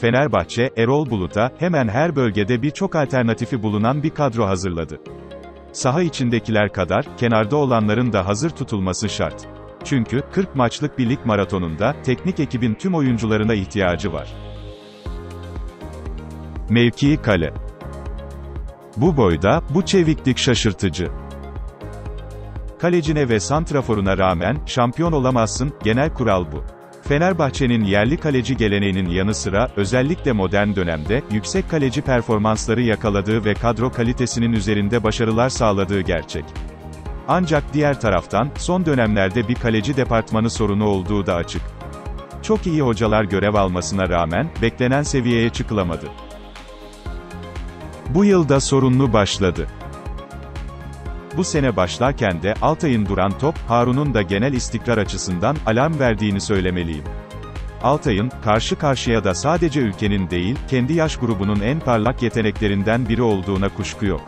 Fenerbahçe, Erol Bulut'a, hemen her bölgede birçok alternatifi bulunan bir kadro hazırladı. Saha içindekiler kadar, kenarda olanların da hazır tutulması şart. Çünkü, 40 maçlık bir lig maratonunda, teknik ekibin tüm oyuncularına ihtiyacı var. Mevkii kale. Bu boyda, bu çeviklik şaşırtıcı. Kalecine ve santraforuna rağmen, şampiyon olamazsın, genel kural bu. Fenerbahçe'nin yerli kaleci geleneğinin yanı sıra, özellikle modern dönemde, yüksek kaleci performansları yakaladığı ve kadro kalitesinin üzerinde başarılar sağladığı gerçek. Ancak diğer taraftan, son dönemlerde bir kaleci departmanı sorunu olduğu da açık. Çok iyi hocalar görev almasına rağmen, beklenen seviyeye çıkılamadı. Bu yılda sorunlu başladı. Bu sene başlarken de Altay'ın duran top, Harun'un da genel istikrar açısından alarm verdiğini söylemeliyim. Altay'ın, karşı karşıya da sadece ülkenin değil, kendi yaş grubunun en parlak yeteneklerinden biri olduğuna kuşku yok.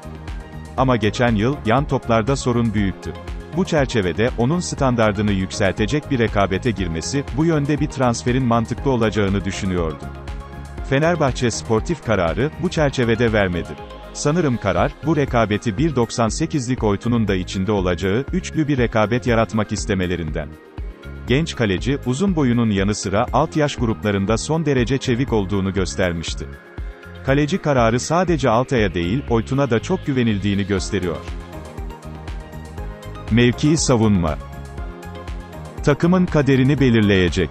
Ama geçen yıl, yan toplarda sorun büyüktü. Bu çerçevede, onun standardını yükseltecek bir rekabete girmesi, bu yönde bir transferin mantıklı olacağını düşünüyordum. Fenerbahçe sportif kararı, bu çerçevede vermedi. Sanırım karar, bu rekabeti 1.98'lik Oytun'un da içinde olacağı, üçlü bir rekabet yaratmak istemelerinden. Genç kaleci, uzun boyunun yanı sıra, alt yaş gruplarında son derece çevik olduğunu göstermişti. Kaleci kararı sadece Altay'a değil, Oytun'a da çok güvenildiğini gösteriyor. Mevkii savunma. Takımın kaderini belirleyecek.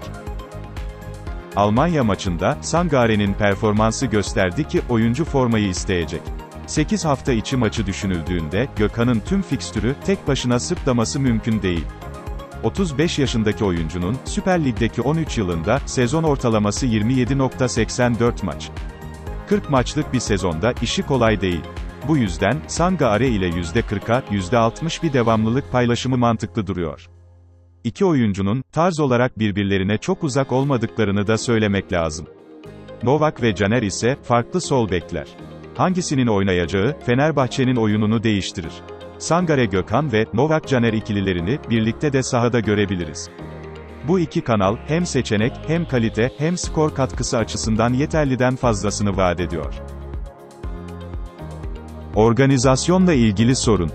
Almanya maçında, Sangare'nin performansı gösterdi ki, oyuncu formayı isteyecek. 8 hafta içi maçı düşünüldüğünde, Gökhan'ın tüm fikstürü, tek başına sırtlaması mümkün değil. 35 yaşındaki oyuncunun, Süper Lig'deki 13 yılında, sezon ortalaması 27.84 maç. 40 maçlık bir sezonda, işi kolay değil. Bu yüzden, Sangare ile %40'a, %60 bir devamlılık paylaşımı mantıklı duruyor. İki oyuncunun, tarz olarak birbirlerine çok uzak olmadıklarını da söylemek lazım. Novak ve Caner ise, farklı sol bekler. Hangisinin oynayacağı, Fenerbahçe'nin oyununu değiştirir. Sangare Gökhan ve Novak Caner ikililerini, birlikte de sahada görebiliriz. Bu iki kanal, hem seçenek, hem kalite, hem skor katkısı açısından yeterliden fazlasını vaat ediyor. Organizasyonla ilgili sorun.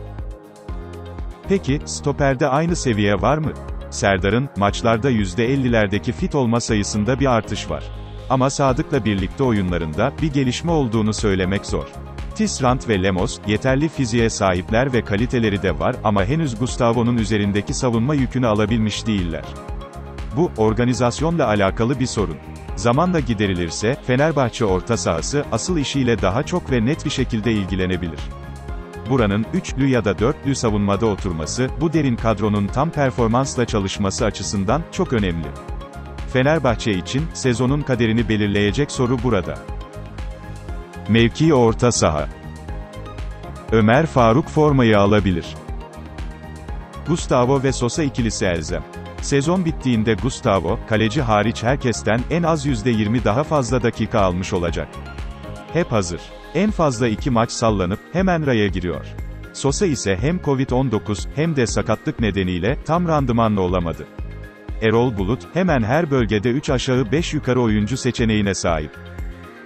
Peki, stoperde aynı seviye var mı? Serdar'ın, maçlarda %50'lerdeki fit olma sayısında bir artış var. Ama Sadık'la birlikte oyunlarında, bir gelişme olduğunu söylemek zor. Tisrant ve Lemos, yeterli fiziğe sahipler ve kaliteleri de var ama henüz Gustavo'nun üzerindeki savunma yükünü alabilmiş değiller. Bu, organizasyonla alakalı bir sorun. Zamanla giderilirse, Fenerbahçe orta sahası, asıl işiyle daha çok ve net bir şekilde ilgilenebilir. Buranın, üçlü ya da dörtlü savunmada oturması, bu derin kadronun tam performansla çalışması açısından, çok önemli. Fenerbahçe için, sezonun kaderini belirleyecek soru burada. Mevki orta saha. Ömer Faruk formayı alabilir. Gustavo ve Sosa ikilisi elzem. Sezon bittiğinde Gustavo, kaleci hariç herkesten en az %20 daha fazla dakika almış olacak. Hep hazır. En fazla iki maç sallanıp, hemen raya giriyor. Sosa ise hem Covid-19, hem de sakatlık nedeniyle, tam randımanlı olamadı. Erol Bulut, hemen her bölgede 3 aşağı 5 yukarı oyuncu seçeneğine sahip.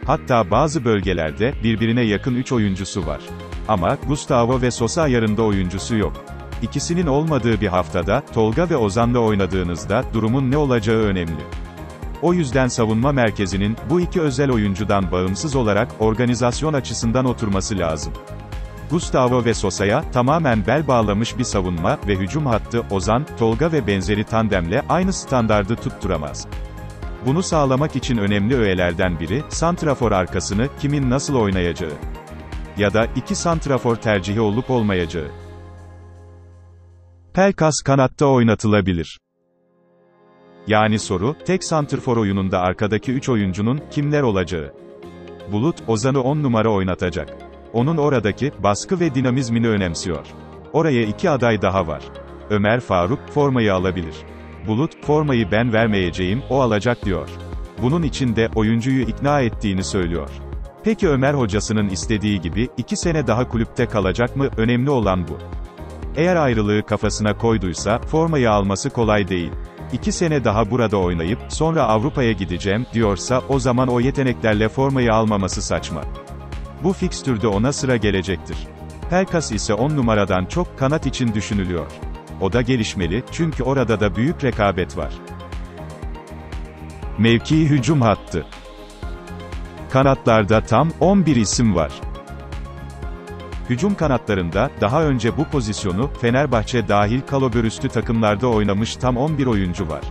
Hatta bazı bölgelerde, birbirine yakın 3 oyuncusu var. Ama, Gustavo ve Sosa ayarında oyuncusu yok. İkisinin olmadığı bir haftada, Tolga ve Ozan'la oynadığınızda, durumun ne olacağı önemli. O yüzden savunma merkezinin, bu iki özel oyuncudan bağımsız olarak, organizasyon açısından oturması lazım. Gustavo ve Sosa'ya, tamamen bel bağlamış bir savunma ve hücum hattı, Ozan, Tolga ve benzeri tandemle, aynı standardı tutturamaz. Bunu sağlamak için önemli öğelerden biri, santrafor arkasını, kimin nasıl oynayacağı. Ya da, iki santrafor tercihi olup olmayacağı. Pelkas kanatta oynatılabilir. Yani soru, tek santrfor oyununda arkadaki 3 oyuncunun, kimler olacağı. Bulut, Ozan'ı 10 numara oynatacak. Onun oradaki, baskı ve dinamizmini önemsiyor. Oraya iki aday daha var. Ömer Faruk, formayı alabilir. Bulut, formayı ben vermeyeceğim, o alacak diyor. Bunun için de, oyuncuyu ikna ettiğini söylüyor. Peki Ömer hocasının istediği gibi, iki sene daha kulüpte kalacak mı, önemli olan bu. Eğer ayrılığı kafasına koyduysa, formayı alması kolay değil. 2 sene daha burada oynayıp, sonra Avrupa'ya gideceğim, diyorsa, o zaman o yeteneklerle formayı almaması saçma. Bu fikstürde ona sıra gelecektir. Pelkas ise 10 numaradan çok, kanat için düşünülüyor. O da gelişmeli, çünkü orada da büyük rekabet var. Mevkii hücum hattı. Kanatlarda tam 11 isim var. Hücum kanatlarında, daha önce bu pozisyonu, Fenerbahçe dahil kalobürüstü takımlarda oynamış tam 11 oyuncu var.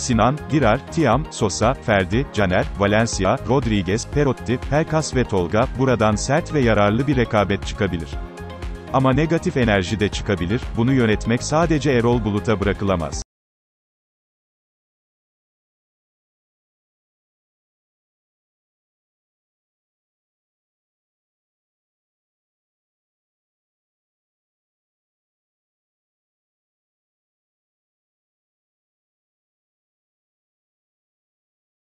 Sinan, Dirar, Tiam, Sosa, Ferdi, Caner, Valencia, Rodriguez, Perotti, Pelkas ve Tolga, buradan sert ve yararlı bir rekabet çıkabilir. Ama negatif enerji de çıkabilir, bunu yönetmek sadece Erol Bulut'a bırakılamaz.